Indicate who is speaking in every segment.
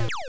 Speaker 1: you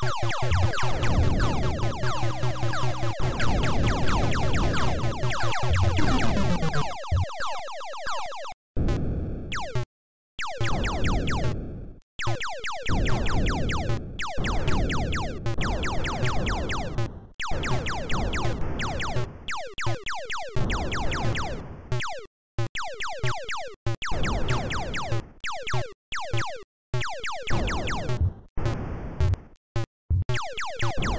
Speaker 1: Música